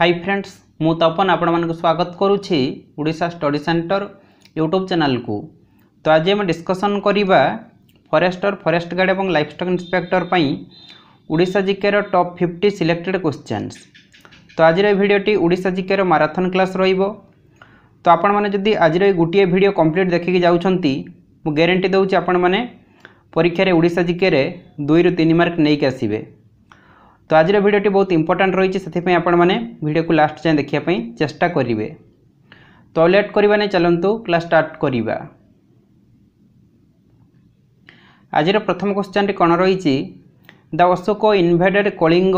high friends ମୁଁ ତପନ ଆପଣମାନଙ୍କୁ ସ୍ୱାଗତ କରୁଛି ଓଡ଼ିଶା ଷ୍ଟଡ଼ି ସେଣ୍ଟର ୟୁଟ୍ୟୁବ୍ ଚ୍ୟାନେଲ୍କୁ ତ ଆଜି ଆମେ ଡିସ୍କସନ୍ କରିବା ଫରେଷ୍ଟର ଫରେଷ୍ଟ ଗାର୍ଡ଼ ଏବଂ ଲାଇଫଷ୍ଟକ୍ ଇନ୍ସପେକ୍ଟର ପାଇଁ ଓଡ଼ିଶା ଜିକେର ଟପ୍ ଫିଫ୍ଟି ସିଲେକ୍ଟେଡ୍ କୋଶ୍ଚେନ୍ସ ତ ଆଜିର ଏ ଭିଡ଼ିଓଟି ଓଡ଼ିଶା ଜିକେର ମାରାଥନ୍ କ୍ଲାସ୍ ରହିବ ତ ଆପଣମାନେ ଯଦି ଆଜିର ଏ ଗୋଟିଏ ଭିଡ଼ିଓ କମ୍ପ୍ଲିଟ୍ ଦେଖିକି ଯାଉଛନ୍ତି ମୁଁ ଗ୍ୟାରେଣ୍ଟି ଦେଉଛି ଆପଣମାନେ ପରୀକ୍ଷାରେ ଓଡ଼ିଶା ଜିକେରେ ଦୁଇରୁ ତିନି ମାର୍କ ନେଇକି ଆସିବେ तो आज भिडटे बहुत इंपोर्टाट रही है से आप भिडियो को लास्ट जाए देखापी चेस्टा करेंगे टयलेट करवा नहीं चलतु क्लास स्टार्ट करवा आज प्रथम क्वेश्चन कौन रही the Ashoka invaded Kalinga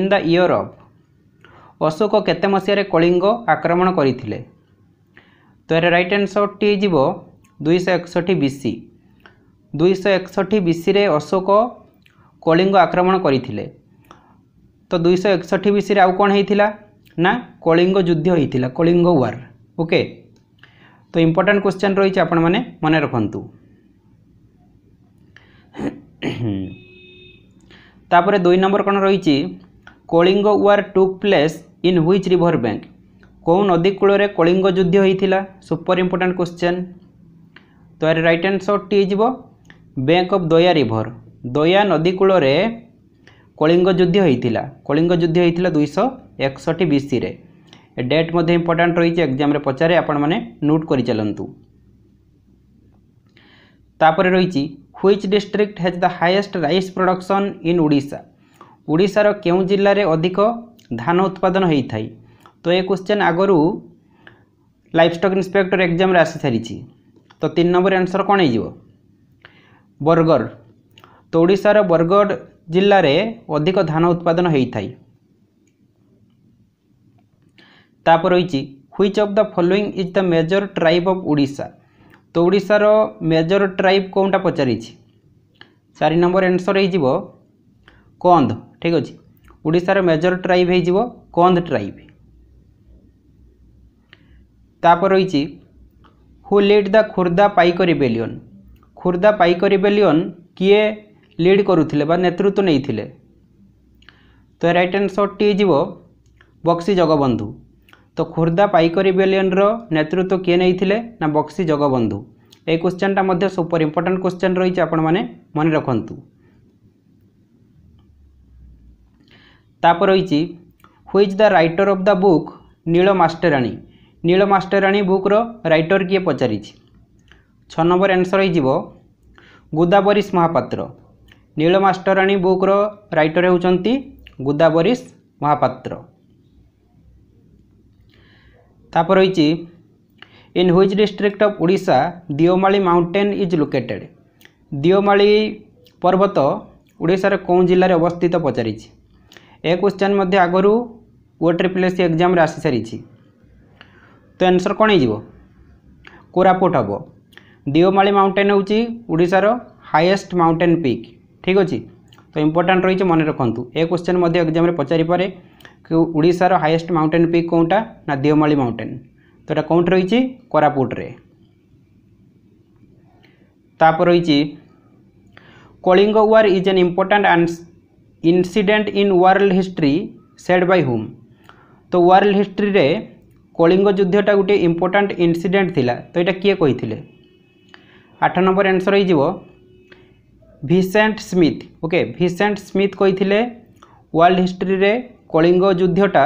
in the इरप Ashok केत मसीह कलिंग आक्रमण करते तो यार रईट आनसर टी जी दुईश एकसठी बी सी दुईश एकसठी बी सी अशोक कलिंग आक्रमण करते তো দুইশহ একষঠি বিসিরে আউ কোণ হয়েছিল না কলিঙ্গ যুদ্ধ হয়েছিল কলিঙ্গ ওয়ার ওকে তো ইম্পর্টাট কোশ্চেন রয়েছে আপন মানে মনে রাখতু তাপরে দুই নম্বর কোণ রয়েছে Kalinga war took place in which river bank কেউ নদী কূলরে কলিঙ্গ যুদ্ধ হয়েছিল সুপর ইম্পর্টাট কোশ্চেন তো এর রাইট আনসরটি হয়ে যাব ব্যাঙ্ক অফ দয়া রিভর দয়া নদী কূলরে କଳିଙ୍ଗ ଯୁଦ୍ଧ ହୋଇଥିଲା କଳିଙ୍ଗ ଯୁଦ୍ଧ ହୋଇଥିଲା ଦୁଇଶହ ଏକଷଠି ବିସିରେ ଏ ଡେଟ୍ ମଧ୍ୟ ଇମ୍ପୋର୍ଟାଣ୍ଟ ରହିଛି ଏକ୍ଜାମ୍ରେ ପଚାରେ ଆପଣମାନେ ନୋଟ୍ କରିଚାଲନ୍ତୁ ତାପରେ ରହିଛି which district has the highest rice production in Odisha ଓଡ଼ିଶାର କେଉଁ ଜିଲ୍ଲାରେ ଅଧିକ ଧାନ ଉତ୍ପାଦନ ହୋଇଥାଏ ତ ଏ କ୍ୱେଶ୍ଚିନ୍ ଆଗରୁ ଲାଇଫ୍ ଷ୍ଟକ୍ ଇନ୍ସପେକ୍ଟର ଏକ୍ଜାମ୍ରେ ଆସିସାରିଛି ତ ତିନି ନମ୍ବର ଆନ୍ସର୍ କ'ଣ ହେଇଯିବ ବରଗଡ଼ ତ ଓଡ଼ିଶାର ବରଗଡ଼ ଜିଲ୍ଲାରେ ଅଧିକ ଧାନ ଉତ୍ପାଦନ ହୋଇଥାଏ ତାପରେ ରହିଛି which of the following is the major tribe of Odisha ତ ଓଡ଼ିଶାର ମେଜର ଟ୍ରାଇବ୍ କେଉଁଟା ପଚାରିଛି ଚାରି ନମ୍ବର ଆନ୍ସର ହୋଇଯିବ କନ୍ଦ ଠିକ୍ ଅଛି ଓଡ଼ିଶାର ମେଜର ଟ୍ରାଇବ୍ ହୋଇଯିବ କନ୍ଦ ଟ୍ରାଇବ୍ ତାପରେ ରହିଛି who led the Khordha Paika rebellion Khordha Paika rebellion କିଏ ଲିଡ୍ କରୁଥିଲେ ବା ନେତୃତ୍ୱ ନେଇଥିଲେ ତ ରାଇଟ୍ ଆନ୍ସରଟି ଯିବ ବକ୍ସି ଜଗବନ୍ଧୁ ତ ଖୋର୍ଦ୍ଧା ପାଇକରି ବିଲିୟନ୍ର ନେତୃତ୍ୱ କିଏ ନେଇଥିଲେ ନା ବକ୍ସି ଜଗବନ୍ଧୁ ଏଇ କ୍ୱେଶ୍ଚନ୍ଟା ମଧ୍ୟ ସୁପର ଇମ୍ପୋର୍ଟାଣ୍ଟ କ୍ୱେଶ୍ଚନ୍ ରହିଛି ଆପଣମାନେ ମନେ ରଖନ୍ତୁ ତାପରେ ରହିଛି who's the writer of the book Nila Mastarani Nila Mastarani ବୁକ୍ର Writer କିଏ ପଚାରିଛି ଛଅ ନମ୍ବର ଆନ୍ସର୍ ହେଇଯିବ ଗୋଦାବରିଶ ମହାପାତ୍ର ନୀଳ ମାଷ୍ଟରାଣୀ ବୁକ୍ର ରାଇଟର୍ ହେଉଛନ୍ତି ଗୋଦାବରୀଶ ମହାପାତ୍ର ତାପରେ ରହିଛି in which district of Odisha Deomali mountain is located Deomali ପର୍ବତ ଓଡ଼ିଶାର କେଉଁ ଜିଲ୍ଲାରେ ଅବସ୍ଥିତ ପଚାରିଛି ଏ କ୍ୱେଶ୍ଚନ୍ ମଧ୍ୟ ଆଗରୁ ଓଟ୍ରି ପ୍ଲେସ୍ ଏକ୍ଜାମ୍ରେ ଆସିସାରିଛି ତ ଆନ୍ସର୍ କ'ଣ ହେଇଯିବ କୋରାପୁଟ ହେବ ଦିଓମାଳି ମାଉଣ୍ଟେନ୍ ହେଉଛି ଓଡ଼ିଶାର ହାଇଏଷ୍ଟ ମାଉଣ୍ଟେନ୍ ପିକ୍ ঠিক ଅଛି ତ ଇମ୍ପୋର୍ଟାଣ୍ଟ ରହିଛି ମନେ ରଖନ୍ତୁ ଏ କ୍ୱେଶ୍ଚନ୍ ମଧ୍ୟ ଏକ୍ଜାମ୍ରେ ପଚାରିପାରେ ଓଡ଼ିଶାର ହାଇଏଷ୍ଟ ମାଉଣ୍ଟେନ୍ ପିକ୍ କେଉଁଟା ନା ଦେଓମାଳି ମାଉଣ୍ଟେନ୍ ତ ଏଇଟା କେଉଁଠି ରହିଛି କୋରାପୁଟରେ ତାପରେ ରହିଛି Kalinga war is an important incident in world history said by whom ତ ୱାର୍ଲଡ ହିଷ୍ଟ୍ରିରେ କଳିଙ୍ଗ ଯୁଦ୍ଧଟା ଗୋଟିଏ ଇମ୍ପୋର୍ଟାଣ୍ଟ ଇନ୍ସିଡେଣ୍ଟ ଥିଲା ତ ଏଇଟା କିଏ କହିଥିଲେ ଆଠ ନମ୍ବର ଆନ୍ସର୍ ହେଇଯିବ Vincent Smith okay Vincent Smith କହିଥିଲେ ୱାର୍ଲଡ ହିଷ୍ଟ୍ରିରେ କଳିଙ୍ଗ ଯୁଦ୍ଧଟା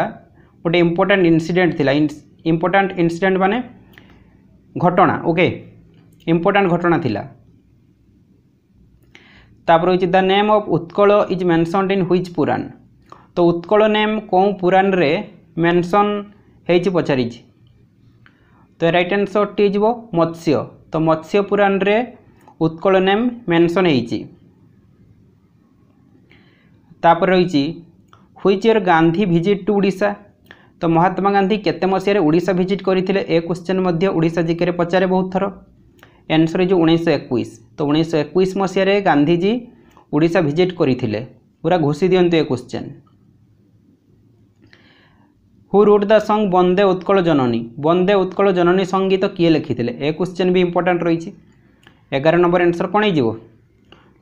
ଗୋଟେ ଇମ୍ପୋର୍ଟାଣ୍ଟ ଇନ୍ସିଡେଣ୍ଟ ଥିଲା ଇମ୍ପୋର୍ଟାଣ୍ଟ ଇନ୍ସିଡେଣ୍ଟ ମାନେ ଘଟଣା ଓକେ ইম্পর্টাট ঘটনা লা তারপর হচ্ছে the name of Utkal is mentioned in which Purana তো উৎকল নেম কেউ পুরাণরে মেনসন হয়েছি পচারিছি তো রাইট আনসরটি যাব মৎস্য তো মৎস্য পুরাণরে উৎকল নেম মেনসন হয়েছি তাপরে রয়েছে which year Gandhi visit to Odisha তো মহাত্মা গান্ধী কেতে মশায় ওড়িশা ভিজিট করে এ কোশ্চেন ওড়িশা জিকে পচারে বহু থর এনসর হয়েছে উনিশশো একুশ তো উনিশশো একুশ মশায় গান্ধীজি ওড়িশা ভিজিট করে পুরা ঘোষি দিও এ question who wrote the song Bande Utkal Janani Bande Utkal জননী সঙ্গীত কিয়ে লিখি এ কোশ্চেন বি ইম্পর্টাট রয়েছে এগারো নম্বর এনসর কোণ হয়ে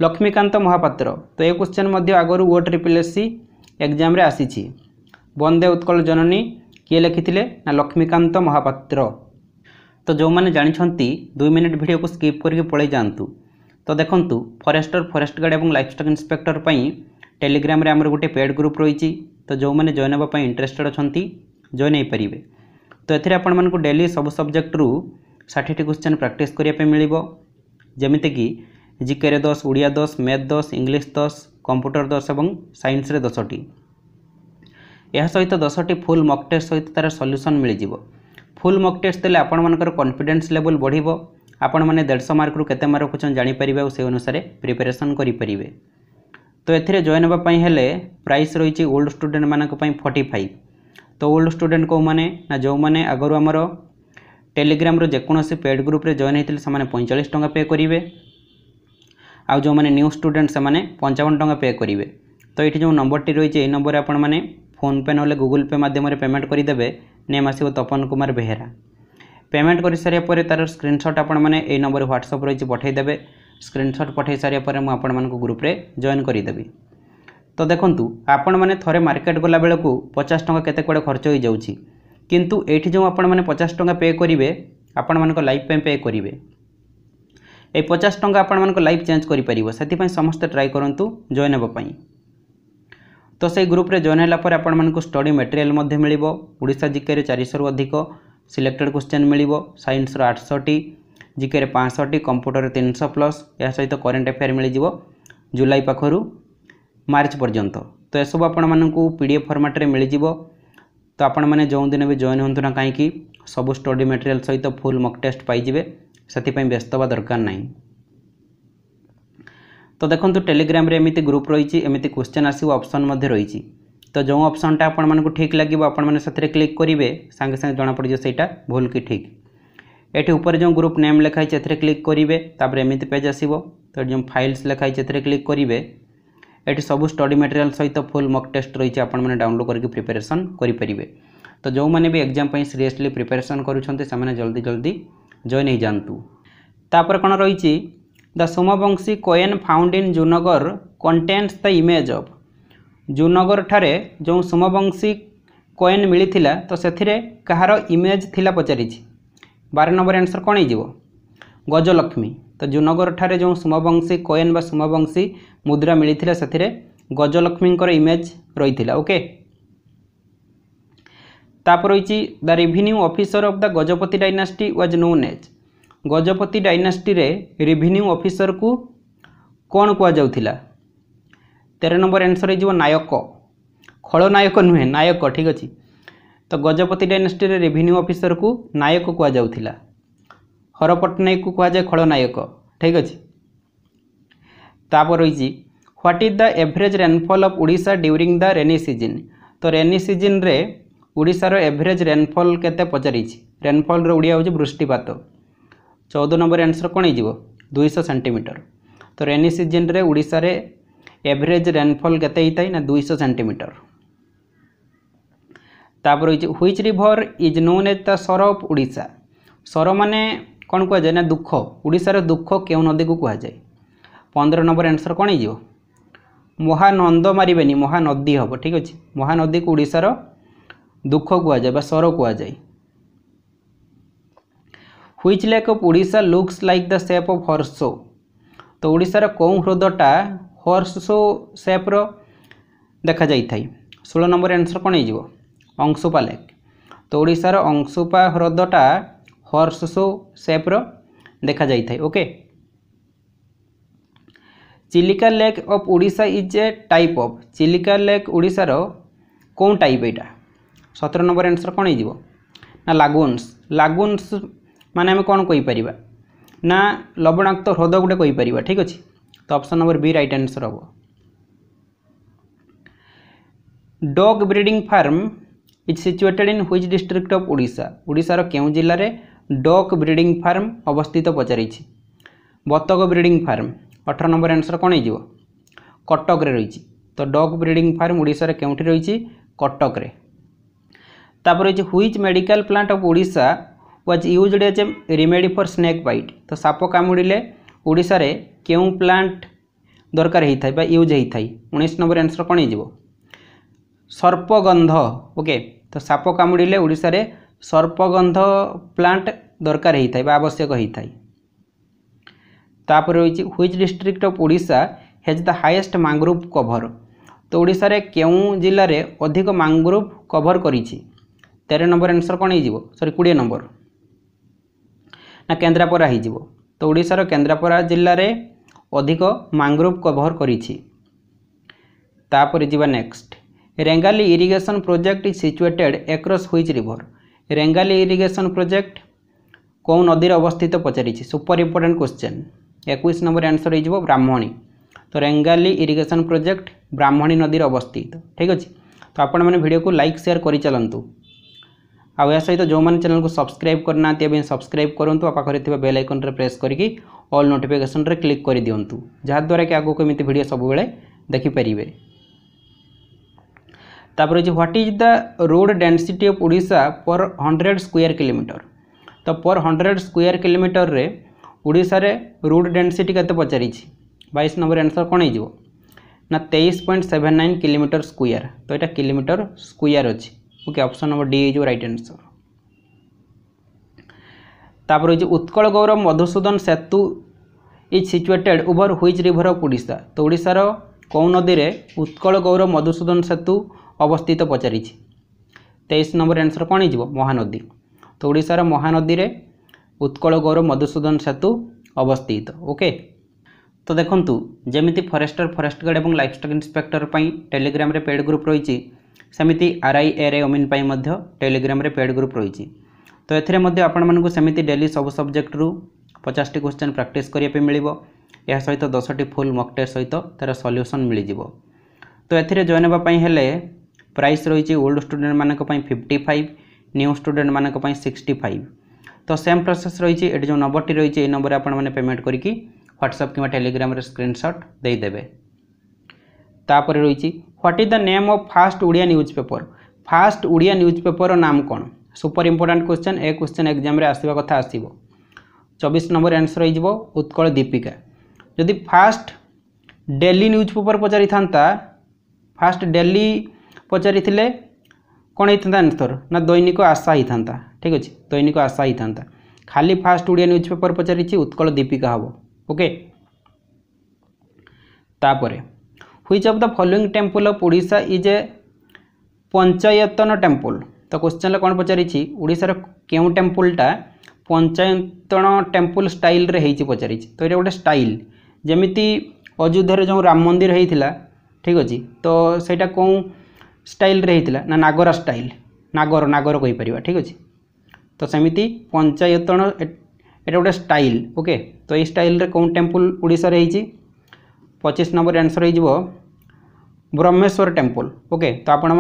ଲକ୍ଷ୍ମୀକାନ୍ତ ମହାପାତ୍ର ତ ଏ କ୍ୱେଶ୍ଚନ୍ ମଧ୍ୟ ଆଗରୁ ଓ ଟ୍ରିପଲ୍ ଏସ୍ ସି ଏକ୍ଜାମ୍ରେ ଆସିଛି ବନ୍ଦେ ଉତ୍କଳ ଜନନୀ କିଏ ଲେଖିଥିଲେ ନା ଲକ୍ଷ୍ମୀକାନ୍ତ ମହାପାତ୍ର ତ ଯେଉଁମାନେ ଜାଣିଛନ୍ତି ଦୁଇ ମିନିଟ୍ ଭିଡ଼ିଓକୁ ସ୍କିପ୍ କରିକି ପଳେଇ ଯାଆନ୍ତୁ ତ ଦେଖନ୍ତୁ ଫରେଷ୍ଟର ଫରେଷ୍ଟ ଗାର୍ଡ଼ ଏବଂ ଲାଇଫଷ୍ଟକ୍ ଇନ୍ସପେକ୍ଟର ପାଇଁ ଟେଲିଗ୍ରାମରେ ଆମର ଗୋଟେ ପେଡ୍ ଗ୍ରୁପ୍ ରହିଛି ତ ଯେଉଁମାନେ ଜଏନ୍ ହେବା ପାଇଁ ଇଣ୍ଟରେଷ୍ଟେଡ୍ ଅଛନ୍ତି ଜଏନ୍ ହୋଇପାରିବେ ତ ଏଥିରେ ଆପଣମାନଙ୍କୁ ଡେଲି ସବୁ ସବଜେକ୍ଟରୁ ଷାଠିଏଟି କ୍ୱେଶ୍ଚନ୍ ପ୍ରାକ୍ଟିସ୍ କରିବା ପାଇଁ ମିଳିବ ଯେମିତିକି জিকেরে দশ ଓଡ଼ିଆ দশ ମ୍ୟାଥ୍ ଦଶ ଇଂଲିଶ ଦଶ କମ୍ପ୍ୟୁଟର ଦଶ ଏବଂ ସାଇନ୍ସରେ ଦଶଟି ଏହା ସହିତ ଦଶଟି ଫୁଲ୍ ମକ୍ ଟେଷ୍ଟ ସହିତ ତା'ର ସଲ୍ୟୁସନ୍ ମିଳିଯିବ ଫୁଲ୍ ମକ୍ ଟେଷ୍ଟ ଦେଲେ ଆପଣମାନଙ୍କର କନଫିଡେନ୍ସ ଲେଭେଲ୍ ବଢ଼ିବ ଆପଣମାନେ ଦେଢ଼ଶହ ମାର୍କରୁ କେତେ ମାର୍କ ରଖୁଛନ୍ତି ଜାଣିପାରିବେ ଆଉ ସେ ଅନୁସାରେ ପ୍ରିପାରେସନ୍ କରିପାରିବେ ତ ଏଥିରେ ଜଏନ୍ ହେବା ପାଇଁ ହେଲେ ପ୍ରାଇସ୍ ରହିଛି ଓଲ୍ଡ ଷ୍ଟୁଡେଣ୍ଟମାନଙ୍କ ପାଇଁ ଫର୍ଟି ଫାଇଭ୍ ତ ଓଲ୍ଡ ଷ୍ଟୁଡେଣ୍ଟ କେଉଁମାନେ ନା ଯେଉଁମାନେ ଆଗରୁ ଆମର ଟେଲିଗ୍ରାମର ଯେକୌଣସି ପେଡ଼୍ ଗ୍ରୁପ୍ରେ ଜଏନ୍ ହୋଇଥିଲେ ସେମାନେ ପଇଁଚାଳିଶ ଟଙ୍କା ପେ କରିବେ ଆଉ ଯେଉଁମାନେ ନ୍ୟୁ ଷ୍ଟୁଡେଣ୍ଟ ସେମାନେ ପଞ୍ଚାବନ ଟଙ୍କା ପେ କରିବେ ତ ଏଠି ଯେଉଁ ନମ୍ବରଟି ରହିଛି ଏହି ନମ୍ବରରେ ଆପଣମାନେ ଫୋନ୍ପେ ନହେଲେ ଗୁଗୁଲ୍ ପେ ମାଧ୍ୟମରେ ପେମେଣ୍ଟ କରିଦେବେ ନେମ୍ ଆସିବ ତପନ କୁମାର ବେହେରା ପେମେଣ୍ଟ କରିସାରିବା ପରେ ତା'ର ସ୍କ୍ରିନଶଟ୍ ଆପଣମାନେ ଏହି ନମ୍ବରରେ ହ୍ୱାଟ୍ସଅପ୍ ରହିଛି ପଠାଇଦେବେ ସ୍କ୍ରିନଶଟ୍ ପଠାଇ ସାରିବା ପରେ ମୁଁ ଆପଣମାନଙ୍କୁ ଗ୍ରୁପ୍ରେ ଜଏନ୍ କରିଦେବି ତ ଦେଖନ୍ତୁ ଆପଣମାନେ ଥରେ ମାର୍କେଟ୍ ଗଲାବେଳକୁ ପଚାଶ ଟଙ୍କା କେତେ କୁଆଡ଼େ ଖର୍ଚ୍ଚ ହୋଇଯାଉଛି କିନ୍ତୁ ଏଇଠି ଯେଉଁ ଆପଣମାନେ ପଚାଶ ଟଙ୍କା ପେ କରିବେ ଆପଣମାନଙ୍କ ଲାଇଫ୍ ପାଇଁ ପେ କରିବେ এই ପଚାଶ ଟଙ୍କା ଆପଣମାନଙ୍କ ଲାଇଫ୍ ଚେଞ୍ଜ କରିପାରିବ ସେଥିପାଇଁ ସମସ୍ତେ ଟ୍ରାଏ କରନ୍ତୁ ଜଏନ୍ ହେବା ପାଇଁ ତ ସେଇ ଗ୍ରୁପ୍ରେ ଜଏନ୍ ହେଲା ପରେ ଆପଣମାନଙ୍କୁ ଷ୍ଟଡ଼ି ମେଟେରିଆଲ୍ ମଧ୍ୟ ମିଳିବ ଓଡ଼ିଶା ଜିକେରେ ଚାରିଶହରୁ ଅଧିକ ସିଲେକ୍ଟେଡ଼୍ କ୍ୱେଶ୍ଚନ୍ ମିଳିବ ସାଇନ୍ସର ଆଠଶହଟି ଜିକେରେ ପାଞ୍ଚଶହଟି କମ୍ପ୍ୟୁଟରରେ ତିନିଶହ ପ୍ଲସ୍ ଏହା ସହିତ କରେଣ୍ଟ ଆଫେୟାର୍ ମିଳିଯିବ ଜୁଲାଇ ପାଖରୁ ମାର୍ଚ୍ଚ ପର୍ଯ୍ୟନ୍ତ ତ ଏସବୁ ଆପଣମାନଙ୍କୁ ପି ଡି ଏଫ୍ ଫର୍ମାଟ୍ରେ ମିଳିଯିବ ତ ଆପଣମାନେ ଯେଉଁଦିନ ବି ଜଏନ୍ ହୁଅନ୍ତୁ ନା କାହିଁକି ସବୁ ଷ୍ଟଡ଼ି ମେଟେରିଆଲ୍ ସହିତ ଫୁଲ୍ ମକ୍ ଟେଷ୍ଟ ପାଇଯିବେ ସେଥିପାଇଁ ବ୍ୟସ୍ତ ହେବା ଦରକାର ନାହିଁ ତ ଦେଖନ୍ତୁ ଟେଲିଗ୍ରାମରେ ଏମିତି ଗ୍ରୁପ୍ ରହିଛି ଏମିତି କ୍ୱେଶ୍ଚନ୍ ଆସିବ ଅପସନ୍ ମଧ୍ୟ ରହିଛି ତ ଯେଉଁ ଅପସନ୍ଟା ଆପଣମାନଙ୍କୁ ଠିକ୍ ଲାଗିବ ଆପଣମାନେ ସେଥିରେ କ୍ଲିକ୍ କରିବେ ସାଙ୍ଗେ ସାଙ୍ଗେ ଜଣାପଡ଼ିଯିବ ସେଇଟା ଭୁଲ କି ଠିକ୍ এটি উপরে যে গ্রুপ নেম লেখা হয়েছে এতে ক্লিক করবে তাপরে এমিতি পেজ আসব তো যে ফাইলস লেখা হয়েছে এতে ক্লিক করবে এটি সবু স্টডি মেটেরিয়াল সহিত ফুল মক টেস্ট রয়েছে আপনার ডাউনলোড করি প্রিপারেসন করে পারে তো যে এক্সাম সিরিয়সলি প্রিপারেসন করছেন সে জলদি জলদি ଜୟ ନେଇଯାଆନ୍ତୁ ତାପରେ କ'ଣ ରହିଛି the Somavamshi coin found in Junagarh contains the image of Junagarh ଠାରେ ଯେଉଁ ସୋମବଂଶୀ କଏନ୍ ମିଳିଥିଲା ତ ସେଥିରେ କାହାର ଇମେଜ୍ ଥିଲା ପଚାରିଛି ବାର ନମ୍ବର ଆନ୍ସର୍ କ'ଣ ହେଇଯିବ ଗଜଲକ୍ଷ୍ମୀ ତ ଜୁନଗର ଠାରେ ଯେଉଁ ସୋମବଂଶୀ କଏନ୍ ବା ସୋମବଂଶୀ ମୁଦ୍ରା ମିଳିଥିଲା ସେଥିରେ ଗଜଲକ୍ଷ୍ମୀଙ୍କର ଇମେଜ୍ ରହିଥିଲା ଓକେ ତାପରେ ରହିଛି the revenue officer of the Gajapati dynasty was known as Gajapati ଡାଇନାଷ୍ଟିରେ revenue ଅଫିସରକୁ କ'ଣ କୁହାଯାଉଥିଲା ତେର ନମ୍ବର ଆନ୍ସର ହେଇଯିବ ନାୟକ ଖଳନାୟକ ନୁହେଁ ନାୟକ ଠିକ୍ ଅଛି ତ ଗଜପତି ଡାଇନାଷ୍ଟିରେ ରେଭିନ୍ୟୁ ଅଫିସରକୁ ନାୟକ କୁହାଯାଉଥିଲା ହର ପଟ୍ଟନାୟକକୁ କୁହାଯାଏ ଖଳନାୟକ ଠିକ୍ ଅଛି ତାପରେ ରହିଛି what is the average rainfall of Odisha during the rainy season ତ ରେନି ସିଜିନ୍ରେ ଓଡ଼ିଶାର ଏଭରେଜ୍ ରେନ୍ଫଲ୍ କେତେ ପଚାରିଛି ରେନ୍ଫଲ୍ର ଓଡ଼ିଆ ହେଉଛି ବୃଷ୍ଟିପାତ ଚଉଦ ନମ୍ବର ଆନ୍ସର୍ କ'ଣ ହେଇଯିବ ଦୁଇଶହ ସେଣ୍ଟିମିଟର ତ ରେନି ସିଜିନ୍ରେ ଓଡ଼ିଶାରେ ଏଭରେଜ୍ ରେନ୍ଫଲ୍ କେତେ ହେଇଥାଏ ନା ଦୁଇଶହ ସେଣ୍ଟିମିଟର ତାପରେ ହେଉଛି which river is known as the sorrow of Odisha sorrow ମାନେ କ'ଣ କୁହାଯାଏ ନା ଦୁଃଖ ଓଡ଼ିଶାର ଦୁଃଖ କେଉଁ ନଦୀକୁ କୁହାଯାଏ ପନ୍ଦର ନମ୍ବର ଆନ୍ସର୍ କ'ଣ ହେଇଯିବ ମହାନନ୍ଦ ମାରିବେନି ମହାନଦୀ ହେବ ଠିକ୍ ଅଛି ମହାନଦୀକୁ ଓଡ଼ିଶାର দুঃখ কুযায় বা sorrow কুযায় which lake of Odisha looks like the shape of horseshoe তো ওড়িশার কেউ হ্রদটা হর্ষো সেপ্র দেখা যাই ষোল নম্বর আনসর কোণ হয়ে অংশুপা লেক তো ওড়িশার অংশুপা হ্রদটা হর্ষো সেপ্র দেখা যাই okay Chilika lake of Odisha is a type of Chilika lake ওড়িশার কেউ টাইপ এটা সতের নম্বর আনসর কোণ হয়ে না লাগুন্স লাগুন্স মানে আমি কোণ কইপার না লবণাক্ত হ্রদ গুটে কইপার ঠিক আছে তো option number B right answer হব dog breeding farm is situated in which district of Odisha ওড়িশার কেউ জেলার ডগ ব্রিডিং ফার্ম অবস্থিত পচারিছি বতক ব্রিডিং ফার্ম অঠর নম্বর আনসর কোণ হয়ে কটকরে রয়েছে তো ডগ ব্রিডিং ফার্ম ওড়িশার কেউটি রয়েছে কটকরে ତାପରେ ହେଉଛି which medical plant of Odisha was used as a remedy for snake bite ତ ସାପ କାମୁଡ଼ିଲେ ଓଡ଼ିଶାରେ କେଉଁ ପ୍ଲାଣ୍ଟ ଦରକାର ହୋଇଥାଏ ବା ୟୁଜ୍ ହୋଇଥାଏ ଉଣେଇଶ ନମ୍ବର ଆନ୍ସର୍ କ'ଣ ହେଇଯିବ ସର୍ପଗନ୍ଧ ଓକେ ତ ସାପ କାମୁଡ଼ିଲେ ଓଡ଼ିଶାରେ ସର୍ପଗନ୍ଧ ପ୍ଲାଣ୍ଟ ଦରକାର ହୋଇଥାଏ ବା ଆବଶ୍ୟକ ହୋଇଥାଏ ତାପରେ ରହିଛି which district of Odisha has the highest mangrove cover ତ ଓଡ଼ିଶାରେ କେଉଁ ଜିଲ୍ଲାରେ ଅଧିକ ମାଙ୍ଗ୍ରୋଭ୍ କଭର୍ କରିଛି তের নম্বর আনসর কোণ হয়ে সরি কোড়ি নম্বর না কেন্দ্রাপড়া হয়ে তো ওড়শার কেন্দ্রাপড়া জেলার অধিক ম্যাঙ্গ্রোভ কভর করেছি তাপরে যা next Rengali irrigation project is situated across which river Rengali irrigation project কেউ নদীর অবস্থিত পচারিছি সুপর ইম্পর্টাট কোশ্চেন একুশ নম্বর আনসর হয়ে ব্রাহ্মণী তো রেঙ্গালি ইরিগেশন প্রোজেক্ট ব্রাহ্মণী নদীর অবস্থিত ঠিক আছে তো আপনার ভিডিওকে লাইক সেয়ার করে চালু आउ या सहित जो मैंने चैनल को सब्सक्राइब करना सब्सक्राइब करूँ आखिर थी बेल आइकन में प्रेस करके अल् नोटिफिकेसन में क्लिक कर दिंतु जहाद्वारा कि आगे एमती भिड सब देखिपर तापर हो what is the road density of Voda per hundred square kilometre तो पर हंड्रेड स्क्वयर किलोमीटर रे रे रोड डेनसीटी के पचार नंबर आंसर कौन हो तेईस point seven nine kilometre square तो यहाँ किलोमीटर स्क्वयर अच्छी ओके ऑप्शन नंबर डी हो रईट आंसर तापर हो Utkal Gourav Madhusudan Setu is situated over which river of Odisha तो ओडार कौ नदी में उत्कल गौरव मधुसूदन सेतु अवस्थित पचार तेईस नंबर आंसर कौन हो महानदी तो ओडार महानदी में उत्कल गौरव मधुसूदन सेतु अवस्थित ओके तो देखूँ जमी फरेस्टर फरेस्ट गार्ड और लाइफ स्टक इन्स्पेक्टर पर टेलीग्राम पेड ग्रुप रही ସେମିତି ଆର ଆଇ ଏର ଓମିନ୍ ପାଇଁ ମଧ୍ୟ ଟେଲିଗ୍ରାମରେ ପେଡ୍ ଗ୍ରୁପ୍ ରହିଛି ତ ଏଥିରେ ମଧ୍ୟ ଆପଣମାନଙ୍କୁ ସେମିତି ଡେଲି ସବୁ ସବଜେକ୍ଟରୁ ପଚାଶଟି କ୍ୱେଶ୍ଚନ୍ ପ୍ରାକ୍ଟିସ୍ କରିବା ପାଇଁ ମିଳିବ ଏହା ସହିତ ଦଶଟି ଫୁଲ୍ ମକ୍ ଟେଷ୍ଟ ସହିତ ତା'ର ସଲ୍ୟୁସନ୍ ମିଳିଯିବ ତ ଏଥିରେ ଜଏନ୍ ହେବା ପାଇଁ ହେଲେ ପ୍ରାଇସ୍ ରହିଛି ଓଲ୍ଡ ଷ୍ଟୁଡେଣ୍ଟମାନଙ୍କ ପାଇଁ ଫିଫ୍ଟି ଫାଇଭ୍ ନ୍ୟୁ ଷ୍ଟୁଡେଣ୍ଟମାନଙ୍କ ପାଇଁ ସିକ୍ସଟି ଫାଇଭ୍ ତ ସେମ୍ ପ୍ରୋସେସ୍ ରହିଛି ଏଠି ଯେଉଁ ନମ୍ବରଟି ରହିଛି ଏଇ ନମ୍ବରରେ ଆପଣମାନେ ପେମେଣ୍ଟ କରିକି ହ୍ୱାଟ୍ସଆପ୍ କିମ୍ବା ଟେଲିଗ୍ରାମରେ ସ୍କ୍ରିନ୍ସଟ୍ ଦେଇଦେବେ तापर रही what is the name of first Odia newspaper first Odia newspaper नाम कौन super important question a question exam आसवा कथ आस चबीस नंबर आंसर हो उत्क दीपिका जदि फास्ट डेली न्यूज पेपर पचारि था फास्ट डेली पचारि कौन होता आंसर ना दैनिक आशा ही था ठीक अच्छे दैनिक आशा ही था खाली फास्ट उड़िया न्यूज पेपर पचारि उत्कल दीपिका हम ओके तापरे which of the following temple of Odisha is a Panchayatan temple ତ କୋଶ୍ଚିନ୍ରେ କ'ଣ ପଚାରିଛି ଓଡ଼ିଶାର କେଉଁ ଟେମ୍ପୁଲଟା ପଞ୍ଚାୟତନ ଟେମ୍ପୁଲ ଷ୍ଟାଇଲ୍ରେ ହେଇଛି ପଚାରିଛି ତ ଏଇଟା ଗୋଟେ ଷ୍ଟାଇଲ୍ ଯେମିତି ଅଯୋଧ୍ୟାରେ ଯେଉଁ ରାମ ମନ୍ଦିର ହେଇଥିଲା ଠିକ୍ ଅଛି ତ ସେଇଟା କେଉଁ ଷ୍ଟାଇଲ୍ରେ ହେଇଥିଲା ନା ନାଗରା ଷ୍ଟାଇଲ୍ ନାଗର ନାଗର କହିପାରିବା ଠିକ୍ ଅଛି ତ ସେମିତି ପଞ୍ଚାୟତନ ଏଇଟା ଗୋଟେ ଷ୍ଟାଇଲ୍ ଓକେ ତ ଏଇ ଷ୍ଟାଇଲ୍ରେ କେଉଁ ଟେମ୍ପୁଲ ଓଡ଼ିଶାରେ ହେଇଛି পঁচিশ নম্বর আনসর হয়ে ব্রহ্মেশ্বর টেম্পল ওকে তো আপনার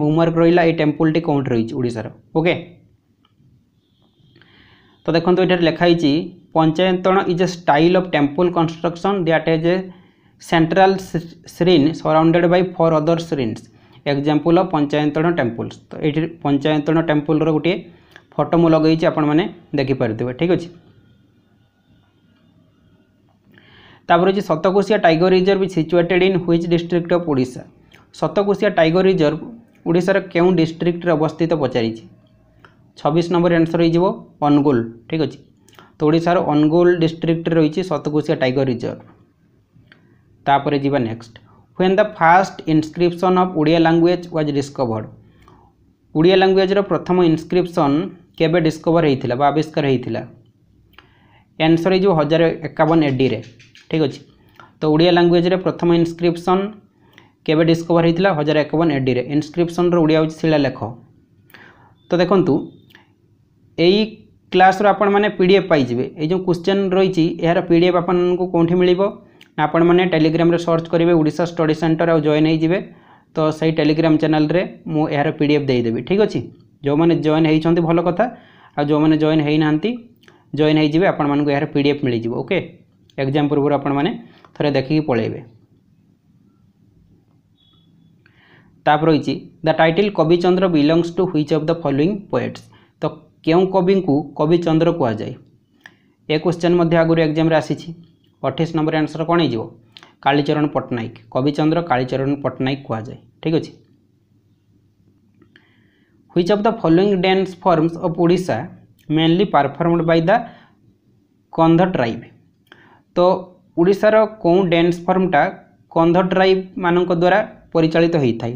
হোমওয়ার্ক রহলা এই টেম্পলটি কোটি রয়েছে ওড়শার ওকে তো দেখুন এটার লেখা হয়েছি Panchayatan is a style of temple construction that has a central shrine surrounded by four other shrines example of Panchayatan temples তো এটি পঞ্চায়েতণ টেম্পলর গোটিয়ে ফটো মু লগাইছি আপনার দেখিপারে ঠিক আছে ତା'ପରେ ହେଉଛି Satkosia tiger reserve situated in which district of Odisha Satkosia tiger reserve ଓଡ଼ିଶାର କେଉଁ ଡିଷ୍ଟ୍ରିକ୍ଟରେ ଅବସ୍ଥିତ ପଚାରିଛି ଛବିଶ ନମ୍ବର ଆନ୍ସର୍ ହୋଇଯିବ ଅନୁଗୁଳ ଠିକ୍ ଅଛି ତ ଓଡ଼ିଶାର ଅନୁଗୁଳ ଡିଷ୍ଟ୍ରିକ୍ଟରେ ରହିଛି ସତକୋଷିଆ ଟାଇଗର ରିଜର୍ଭ ତା'ପରେ ଯିବା next when the first inscription of Odia language was discovered Odia ଲାଙ୍ଗୁଏଜ୍ର ପ୍ରଥମ ଇନ୍ସକ୍ରିପ୍ସନ୍ କେବେ ଡିସ୍କଭର୍ ହୋଇଥିଲା ବା ଆବିଷ୍କାର ହୋଇଥିଲା ଆନ୍ସର୍ ହୋଇଯିବ ହଜାର ଏକାବନ ଏଡ଼ିରେ ठीक अच्छे तो ओडिया लांगुएज प्रथम इनस्क्रिपन केवे डिस्कभर होता हजार एकवन एडि इनस्क्रिपन रिया शिलालेख तो देखु यही क्लास आपने पी डी एफ पाइबे ये क्वेश्चन रही यार पी डी एफ आप कौटी मिल आपने टेलीग्राम सर्च करेंगे ओडा स्टडी सेन्टर आज जॉन होते तो से टेलीग्राम चेल मुझ यार पी डी एफ देदेवि ठीक अच्छे जो मैंने जॉन होती भल कथ जो मैंने जॉन होती जॉन होपण मैं यार पी डी एफ मिल जाव ओके ଏକ୍ଜାମ୍ ପୂର୍ବରୁ ଆପଣମାନେ ଥରେ ଦେଖିକି ପଳାଇବେ ତାପରେ ରହିଛି the title Kabichandra belongs to which of the following poets ତ କେଉଁ କବିଙ୍କୁ କବିଚନ୍ଦ୍ର କୁହାଯାଏ ଏ କ୍ୱେଶ୍ଚନ୍ ମଧ୍ୟ ଆଗରୁ ଏକ୍ଜାମ୍ରେ ଆସିଛି ଅଠେଇଶ ନମ୍ବର ଆନ୍ସର୍ କ'ଣ ହେଇଯିବ କାଳିଚରଣ ପଟ୍ଟନାୟକ କବିଚନ୍ଦ୍ର କାଳିଚରଣ ପଟ୍ଟନାୟକ କୁହାଯାଏ ଠିକ୍ ଅଛି which of the following dance forms of Odisha mainly performed by the Kandha tribe ତ ଓଡ଼ିଶାର କେଉଁ ଡ୍ୟାନ୍ସ ଫର୍ମଟା କନ୍ଧ ଟ୍ରାଇବ୍ମାନଙ୍କ ଦ୍ୱାରା ପରିଚାଳିତ ହୋଇଥାଏ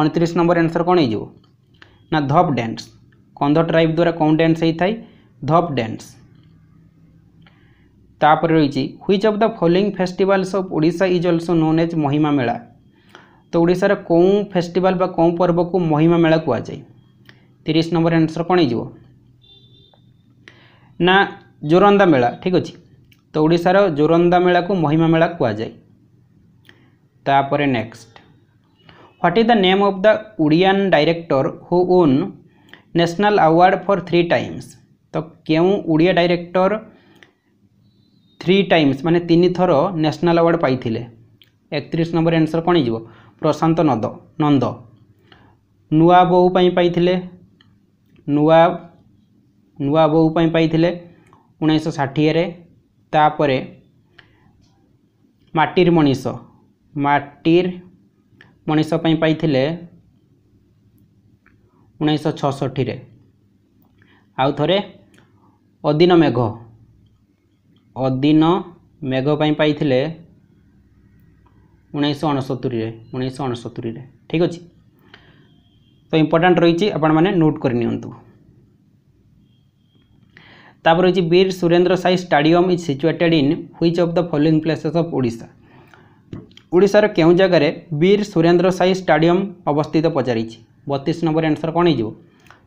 ଅଣତିରିଶ ନମ୍ବର ଆନ୍ସର୍ କ'ଣ ହେଇଯିବ ନା ଧପ୍ ଡ୍ୟାନ୍ସ କନ୍ଧ ଟ୍ରାଇବ୍ ଦ୍ୱାରା କେଉଁ ଡ୍ୟାନ୍ସ ହେଇଥାଏ ଧପ୍ ଡ୍ୟାନ୍ସ ତାପରେ ରହିଛି which of the following festivals of Odisha is also known as Mahima Mela ତ ଓଡ଼ିଶାର କେଉଁ ଫେଷ୍ଟିଭାଲ୍ ବା କେଉଁ ପର୍ବକୁ ମହିମା ମେଳା କୁହାଯାଏ ତିରିଶ ନମ୍ବର ଆନ୍ସର୍ କ'ଣ ହେଇଯିବ ନା ଜୋରନ୍ଦା ମେଳା ଠିକ୍ ଅଛି তো ଓଡ଼ିଶାର ଜୋରନ୍ଦା ମେଳାକୁ ମହିମା ମେଳା କୁହାଯାଏ ତାପରେ next what is the name of the Odian director who won national award for three times ତ କେଉଁ ଓଡ଼ିଆ ଡାଇରେକ୍ଟର থ্রি টাইমস মানে তিন থর ন্যাশনাল আওয়ার্ড পাইলে একত্রিশ নম্বর আনসর কোণ হয়ে প্রশান্ত নদ নন্দ নূয়া বউ পাইলে নূয়া নূয়া বউ পাইলে উনিশশো ষাঠিয়ে ତାପରେ ମାଟିର ମଣିଷ ମାଟିର ମଣିଷ ପାଇଁ ପାଇଥିଲେ ଉଣେଇଶହ ଛଅଷଠିରେ ଆଉ ଥରେ ଅଦିନ ମେଘ ଅଦିନ ମେଘ ପାଇଁ ପାଇଥିଲେ ଉଣେଇଶହ ଅଣସତୁରିରେ ଉଣେଇଶହ ଅଣସତୁରିରେ ଠିକ୍ ଅଛି ତ ଇମ୍ପୋର୍ଟାଣ୍ଟ ରହିଛି ଆପଣମାନେ ନୋଟ୍ କରିନିଅନ୍ତୁ তারপর হচ্ছে Veer Surendra Sai stadium is situated in which of the following places of Odisha ওড়িশার কেউ জায়গায় বীর সুরেন্দ্র সাই স্টাডিয়াম অবস্থিত পচারিছি বতিশ নম্বর আনসর কণ হয়ে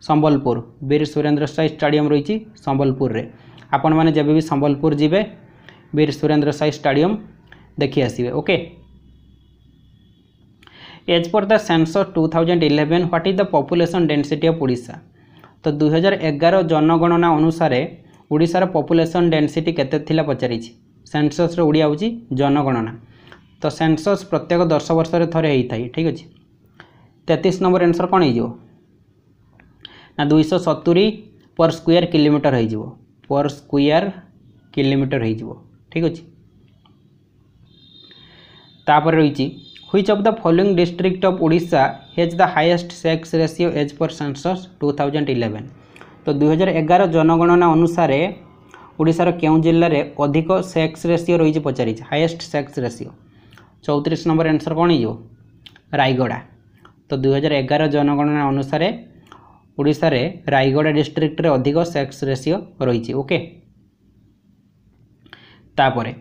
সম্বলপুর বীর সুরেন্দ্র সাই স্টাডিয়াম রয়েছে সম্বলপুরে আপন মানে যেবে বি সম্বলপুর যাবে বীর সুরেন্দ্র সাই স্টাডিয়াম দেখি আসবে okay as per the census two thousand eleven what is the population density of Odisha তো দুই জনগণনা অনুসারে ଓଡ଼ିଶାର ପପୁଲେସନ୍ ଡେନ୍ସିଟି କେତେ ଥିଲା ପଚାରିଛି ସେନ୍ସସ୍ର ଓଡ଼ିଆ ହେଉଛି ଜନଗଣନା ତ ସେନ୍ସସ୍ ପ୍ରତ୍ୟେକ ଦଶ ବର୍ଷରେ ଥରେ ହେଇଥାଏ ଠିକ୍ ଅଛି ତେତିଶ ନମ୍ବର ଏନ୍ସର୍ କ'ଣ ହେଇଯିବ ନା ଦୁଇଶହ ସତୁରୀ ପର୍ ସ୍କୋୟାର୍ କିଲୋମିଟର ହେଇଯିବ ପର୍ ସ୍କୋୟାର୍ କିଲୋମିଟର ହେଇଯିବ ଠିକ୍ ଅଛି ତାପରେ ରହିଛି which of the following district of Odisha has the highest sex ratio as per census two thousand eleven ତ ଦୁଇହଜାର ଏଗାର ଜନଗଣନା ଅନୁସାରେ ଓଡ଼ିଶାର କେଉଁ ଜିଲ୍ଲାରେ ଅଧିକ ସେକ୍ସ ରେସିଓ ରହିଛି ପଚାରିଛି ହାଏଷ୍ଟ ସେକ୍ସ ରେସିଓ ଚଉତିରିଶ ନମ୍ବର ଆନ୍ସର୍ କ'ଣ ହେଇଯିବ ରାଇଗଡ଼ା ତ ଦୁଇହଜାର ଏଗାର ଜନଗଣନା ଅନୁସାରେ ଓଡ଼ିଶାରେ ରାଇଗଡ଼ା ଡିଷ୍ଟ୍ରିକ୍ଟରେ ଅଧିକ ସେକ୍ସ ରେସିଓ ରହିଛି ଓକେ ତାପରେ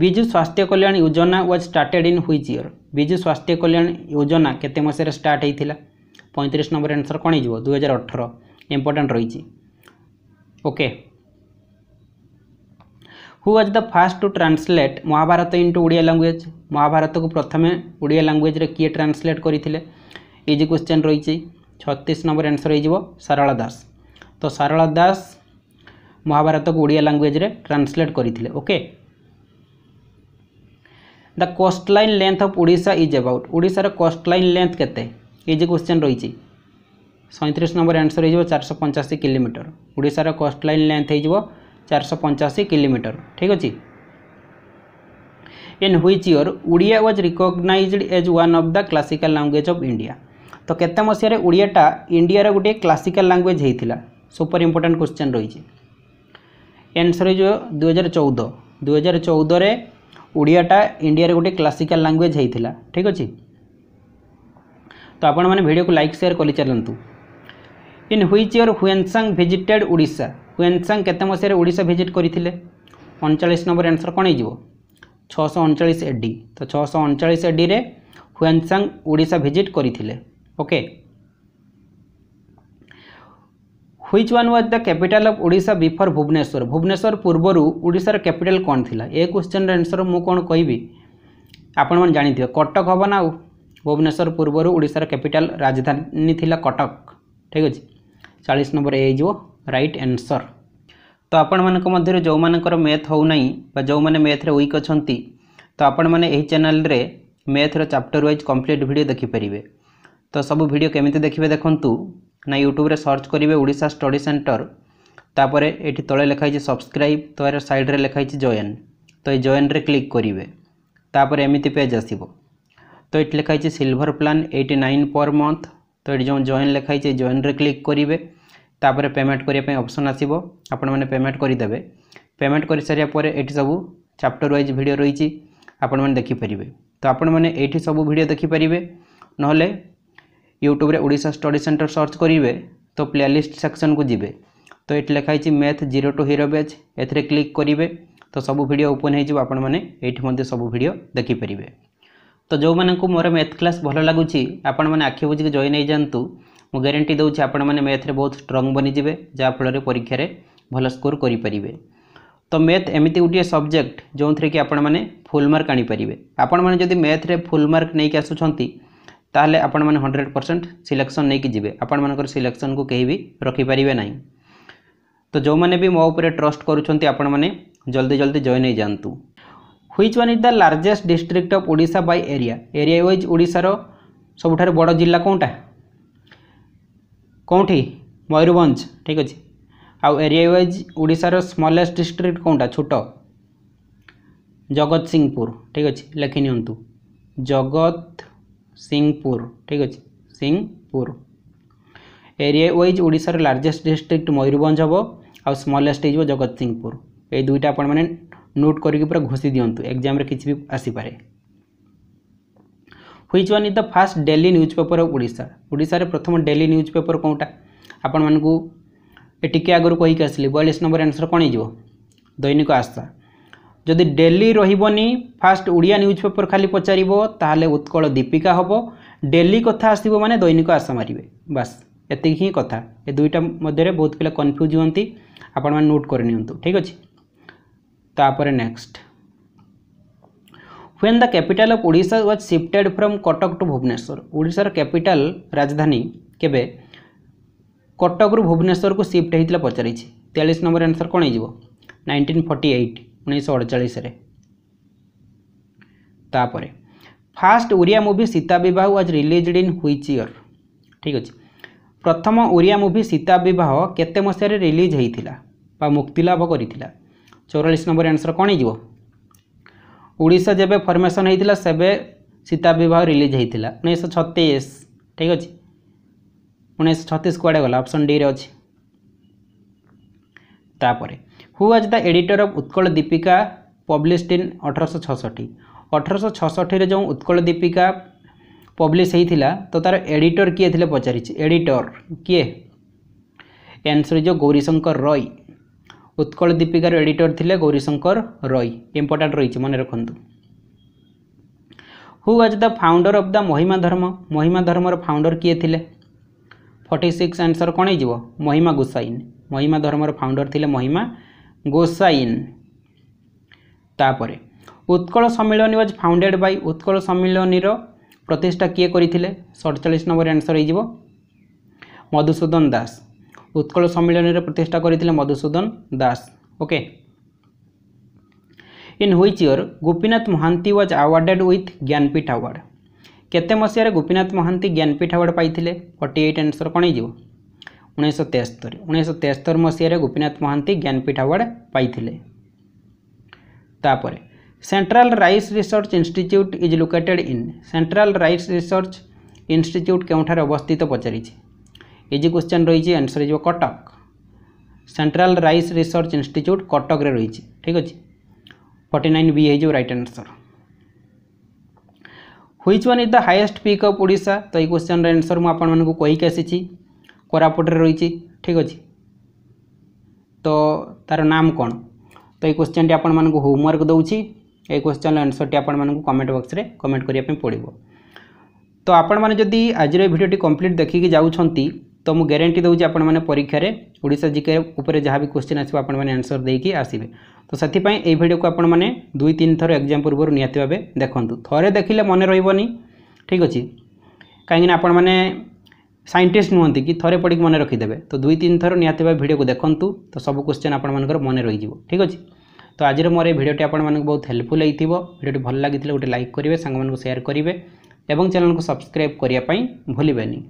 Biju Swasthya Kalyan Yojana was started in which year Biju Swasthya Kalyan Yojana କେତେ ମାସରେ ଷ୍ଟାର୍ଟ ହେଇଥିଲା ପଇଁତିରିଶ ନମ୍ବର ଆନ୍ସର୍ କ'ଣ ହେଇଯିବ ଦୁଇହଜାର ଅଠର ইম্পর্ট্যান্ট রয়েছে okay who was the first to translate Mahabharata into Odia language মহাভারতকে প্রথমে ওড়িয়া ল্যাঙ্গুয়েজরে কিয়ে ট্রান্সলেট করে ইজি কোশ্চেন রয়েছে ছত্রিশ নম্বর আনসর হয়ে যাব সারলা দাস তো সারলা দাস মহাভারতকে ওড়িয়া ল্যাঙ্গুয়েজরে ট্রান্সলেট করে okay the coastline length of Odisha is about ओडिशार कोस्टलाइन लेंथ केते ये जो क्वेश्चन रही ସଇଁତିରିଶ ନମ୍ବର ଆନ୍ସର୍ ହୋଇଯିବ ଚାରିଶହ ପଞ୍ଚାଅଶୀ କିଲୋମିଟର ଓଡ଼ିଶାର କୋଷ୍ଟ ଲାଇନ୍ ଲେନ୍ଥ ହୋଇଯିବ ଚାରିଶହ ପଞ୍ଚାଅଶୀ କିଲୋମିଟର ଠିକ୍ ଅଛି in which year Odia was recognised as one of the classical language of India ତ କେତେ ମସିହାରେ ଓଡ଼ିଆଟା ଇଣ୍ଡିଆର ଗୋଟିଏ କ୍ଲାସିକାଲ୍ ଲାଙ୍ଗୁଏଜ୍ ହେଇଥିଲା ସୁପର ଇମ୍ପୋର୍ଟାଣ୍ଟ କ୍ୱେଶ୍ଚନ୍ ରହିଛି ଆନ୍ସର୍ ହୋଇଯିବ ଦୁଇହଜାର ଚଉଦ ଦୁଇହଜାର ଚଉଦରେ ଓଡ଼ିଆଟା ଇଣ୍ଡିଆରେ ଗୋଟିଏ କ୍ଲାସିକାଲ୍ ଲାଙ୍ଗୁଏଜ୍ ହେଇଥିଲା ଠିକ୍ ଅଛି ତ ଆପଣମାନେ ଭିଡ଼ିଓକୁ like share କରିଚାଲନ୍ତୁ in which year Hiuen Tsang visited Odisha Hiuen Tsang কেতে মশায় ওড়িশা ভিজিট করে অনচাশ নম্বর আনসর কণ হয়ে ছশো অনচাশ এডি তো ছশো অনচাশ এডিরে হুয়েনসাং ওড়িশা ভিজিট করে okay which one was the capital of Odisha before Bhubaneswar Bhubaneswar পূর্বর ওড়িশার ক্যাপিটাল কণ লা এ কোশ্চেন্র আনসর মু কোণ কবি ଆପଣମାନେ ଜାଣିଥିବେ କଟକ ହେବ ନା ଆଉ ଭୁବନେଶ୍ୱର ପୂର୍ବରୁ ଓଡ଼ିଶାର କ୍ୟାପିଟାଲ୍ ରାଜଧାନୀ ଥିଲା କଟକ ଠିକ୍ ଅଛି ଚାଳିଶ ନମ୍ବର ଏ ହେଇଯିବ ରାଇଟ୍ ଆନ୍ସର୍ ତ ଆପଣମାନଙ୍କ ମଧ୍ୟରୁ ଯେଉଁମାନଙ୍କର ମ୍ୟାଥ୍ ହେଉନାହିଁ ବା ଯେଉଁମାନେ ମ୍ୟାଥ୍ରେ ୱିକ୍ ଅଛନ୍ତି ତ ଆପଣମାନେ ଏହି ଚ୍ୟାନେଲ୍ରେ ମ୍ୟାଥ୍ର ଚାପ୍ଟର ୱାଇଜ୍ କମ୍ପ୍ଲିଟ୍ ଭିଡ଼ିଓ ଦେଖିପାରିବେ ତ ସବୁ ଭିଡ଼ିଓ କେମିତି ଦେଖିବେ ଦେଖନ୍ତୁ ନା ୟୁଟ୍ୟୁବରେ ସର୍ଚ୍ଚ କରିବେ ଓଡ଼ିଶା ଷ୍ଟଡ଼ି ସେଣ୍ଟର ତାପରେ ଏଠି ତଳେ ଲେଖା ହେଇଛି ସବସ୍କ୍ରାଇବ୍ ତ ଏହାର ସାଇଡ଼୍ରେ ଲେଖା ହେଇଛି ଜଏନ୍ ତ ଏଇ ଜଏନ୍ରେ କ୍ଲିକ୍ କରିବେ ତାପରେ ଏମିତି ପେଜ୍ ଆସିବ ତ ଏଠି ଲେଖା ହେଇଛି silver plan eighty nine per month तो ये जो जॉइन लिखाई जयन रे क्लिक करेंगे तापर पेमेंट करने ऑप्शन आसो आपण पेमेंट करदे पेमेंट कर सारापर ये सब चैप्टर व्वज भिड रही आपण तो आपण सब भिड देखिपर ना यूट्यूब स्टडी सेन्टर सर्च करेंगे तो प्लेलीस्ट सेक्शन को जी तो ये लिखाई मैथ जीरो टू हिरो बेच ए क्लिक करेंगे तो सब भिड ओपन हो सब भिड देखिपारे ତ ଯେଉଁମାନଙ୍କୁ ମୋର ମ୍ୟାଥ୍ କ୍ଲାସ୍ ଭଲ ଲାଗୁଛି ଆପଣମାନେ ଆଖି ବୁଝିକି ଜଏନ୍ ହେଇଯାଆନ୍ତୁ ମୁଁ ଗ୍ୟାରେଣ୍ଟି ଦେଉଛି ଆପଣମାନେ ମ୍ୟାଥ୍ରେ ବହୁତ ଷ୍ଟ୍ରଙ୍ଗ୍ ବନିଯିବେ ଯାହାଫଳରେ ପରୀକ୍ଷାରେ ଭଲ ସ୍କୋର୍ କରିପାରିବେ ତ ମ୍ୟାଥ୍ ଏମିତି ଗୋଟିଏ ସବଜେକ୍ଟ ଯେଉଁଥିରେ କି ଆପଣମାନେ ଫୁଲ୍ ମାର୍କ ଆଣିପାରିବେ ଆପଣମାନେ ଯଦି ମ୍ୟାଥ୍ରେ ଫୁଲ୍ ମାର୍କ ନେଇକି ଆସୁଛନ୍ତି ତାହେଲେ ଆପଣମାନେ ହଣ୍ଡ୍ରେଡ଼ ପରସେଣ୍ଟ ସିଲେକ୍ସନ୍ ନେଇକି ଯିବେ ଆପଣମାନଙ୍କର ସିଲେକ୍ସନ୍କୁ କେହି ବି ରଖିପାରିବେ ନାହିଁ ତ ଯେଉଁମାନେ ବି ମୋ ଉପରେ ଟ୍ରଷ୍ଟ କରୁଛନ୍ତି ଆପଣମାନେ ଜଲ୍ଦି ଜଲ୍ଦି join ହେଇଯାଆନ୍ତୁ which one is the largest district of Odisha by area area wise ওড়িশার সবুঠার বড় জেলা কোনটা কোটি ময়ূরভঞ্জ ঠিক আছে আউ এরিয়া ওয়াইজ ওড়িশার স্মলেস্ট ডিস্ট্রিক্ট কোনটা ছোট জগৎসিংহপুর ঠিক আছে লেখি নিয়ন্তু জগৎ সিংপুর ঠিক আছে সিংপুর এরিয়া ওয়াইজ ওড়িশার লার্জেস্ট ডিস্ট্রিক্ট ময়ূরভঞ্জ হব আউ স্মলেস্ট হয়ে জগৎসিংহপুর এই দুইটা আপনার নোট করিকি পুরা ঘষি দিও এক্সামে কিছু বি আসিপারে which one is the first daily newspaper of Odisha ওড়শার প্রথম ডেলি নিউজ পেপর কোটা আপন মানুষ টিকি আগর কহিকি আসলি বয়াল্লিশ নম্বর আনসর কণ হয়ে দৈনিক আশা যদি ডেলি রহবনি ফার্স্ট ওড়িয়া নিউজ পেপর খালি পচারিব তাহলে উৎকল দীপিকা হব ডেলি কথা আসব মানে দৈনিক আশা মারিবে বাস এতিকি হি কথা এ দুইটা মধ্যে বহুত পিলা কনফ্ୟୁଜ୍ ହୁଅନ୍ତି ଆପଣମାନେ ନୋଟ୍ କରିନିଅନ୍ତୁ ଠିକ୍ ଅଛି তাপরে next when the capital of odisha was shifted from kotak to bhubaneswar odisha ra capital rajdhani kebe kotak ru bhubaneswar ku shift heitla pacharichi 43 number answer kon hejibo 1948 1948 रे तापर फास्ट ओरिया movie Sita बह आज released in which year ठीक अच्छे प्रथम ओरिया movie Sita बह के मसीह release होता मुक्तिलाभ कर চৌরাশ নম্বর আনসর কোণ হয়ে ওড়শা যে ফর্মেসন হয়েছিল সেবে সীতা বিবাহ রিলিজ হয়েছিল উনিশশো ছতিশ ঠিক আছে উনিশশো ছতিশ কুয়াড়ে গলা অপশন ডি রে অছি তাপরে who is the editor of Utkal Dipika published in অঠরশো ছষঠি অঠরশো ছষঠিরে যে উৎকল দীপিকা পব্লিশ হয়েছিল তো তার এডিটর কিয়ে লে পচারিছি এডিটর কিয়ে আনসর যে গৌরীশঙ্কর রয় ଉତ୍କଳ ଦୀପିକାର ଏଡିଟର ଥିଲେ ଗୌରୀଶଙ୍କର ରୟ ଇମ୍ପୋର୍ଟାଣ୍ଟ ରହିଛି ମନେ ରଖନ୍ତୁ who was the founder of the Mahima Dharma Mahima ଧର୍ମର ଫାଉଣ୍ଡର କିଏ ଥିଲେ ଫର୍ଟି ସିକ୍ସ ଆନ୍ସର୍ କ'ଣ ହେଇଯିବ ମହିମା ଗୋସାଇନ୍ ମହିମା ଧର୍ମର ଫାଉଣ୍ଡର ଥିଲେ ମହିମା ଗୋସାଇନ୍ ତାପରେ ଉତ୍କଳ ସମ୍ମିଳନୀ ୱାଜ୍ ଫାଉଣ୍ଡେଡ୍ ବାଇ ଉତ୍କଳ ସମ୍ମିଳନୀର ପ୍ରତିଷ୍ଠା କିଏ କରିଥିଲେ ସଡ଼ଚାଳିଶ ନମ୍ବର ଆନ୍ସର୍ ହେଇଯିବ ମଧୁସୂଦନ ଦାସ ଉତ୍କଳ ସମ୍ମିଳନୀରେ ପ୍ରତିଷ୍ଠା କରିଥିଲେ Madhusudan Das okay in which year Gopinath Mohanty was awarded with Jnanpith award କେତେ ମସିହାରେ ଗୋପୀନାଥ ମହାନ୍ତି ଜ୍ଞାନପୀଠ ଆୱାର୍ଡ଼ ପାଇଥିଲେ ଫର୍ଟି ଏଇଟ୍ ଆନ୍ସର୍ କ'ଣ ହେଇଯିବ ଉଣେଇଶହ ତେସ୍ତରୀ ଉଣେଇଶହ ତେସ୍ତରୀ ମସିହାରେ ଗୋପୀନାଥ ମହାନ୍ତି ଜ୍ଞାନପୀଠ ଆୱାର୍ଡ଼ ପାଇଥିଲେ ତାପରେ central rice research institute is located in central rice research institute କେଉଁଠାରେ ଅବସ୍ଥିତ ପଚାରିଛି এই যে কোশ্চেন রয়েছে আনসর হয়ে Cuttack central rice research institute কটকরে রয়েছে ঠিক আছে ফর্টি নাইন বি হয়ে right answer which one is the highest peak of Odisha তো এই কোশ্চেন আনসর মু আপনার কহিকি আসিছি কোরাপুটরে রয়েছে ঠিক আছে তো তার নাম কোণ তো এই কোশ্চেনটি আপনার হোমওয়ার্ক দৌছি এই কোশ্চেন আনসরটি আপনার কমেন্ট বক্সরে কমেন্ট করা পড়ব তো আপনার যদি আজর ভিডিওটি কমপ্লিট দেখি যাচ্ছেন ତ ମୁଁ ଗ୍ୟାରେଣ୍ଟି ଦେଉଛି ଆପଣମାନେ ପରୀକ୍ଷାରେ ଓଡ଼ିଶା ଜିକେ ଉପରେ ଯାହା ବି କ୍ୱେଶ୍ଚିନ୍ ଆସିବ ଆପଣମାନେ ଆନ୍ସର୍ ଦେଇକି ଆସିବେ ତ ସେଥିପାଇଁ ଏହି ଭିଡ଼ିଓକୁ ଆପଣମାନେ ଦୁଇ ତିନି ଥର ଏକ୍ଜାମ୍ ପୂର୍ବରୁ ନିହାତି ଭାବେ ଦେଖନ୍ତୁ ଥରେ ଦେଖିଲେ ମନେ ରହିବନି ଠିକ୍ ଅଛି କାହିଁକିନା ଆପଣମାନେ ସାଇଣ୍ଟିଷ୍ଟ ନୁହନ୍ତି କି ଥରେ ପଢ଼ିକି ମନେ ରଖିଦେବେ ତ ଦୁଇ ତିନି ଥର ନିହାତି ଭାବେ ଭିଡ଼ିଓକୁ ଦେଖନ୍ତୁ ତ ସବୁ କ୍ୱେଶ୍ଚିନ୍ ଆପଣମାନଙ୍କର ମନେ ରହିଯିବ ଠିକ୍ ଅଛି ତ ଆଜିର ମୋର ଏ ଭିଡ଼ିଓଟି ଆପଣମାନଙ୍କୁ ବହୁତ ହେଲ୍ପଫୁଲ୍ ହେଇଥିବ ଭିଡ଼ିଓଟି ଭଲ ଲାଗିଥିଲେ ଗୋଟେ ଲାଇକ୍ କରିବେ ସାଙ୍ଗମାନଙ୍କୁ ସେୟାର କରିବେ ଏବଂ ଚ୍ୟାନେଲକୁ ସବସ୍କ୍ରାଇବ୍ କରିବା ପାଇଁ ଭୁଲିବେନି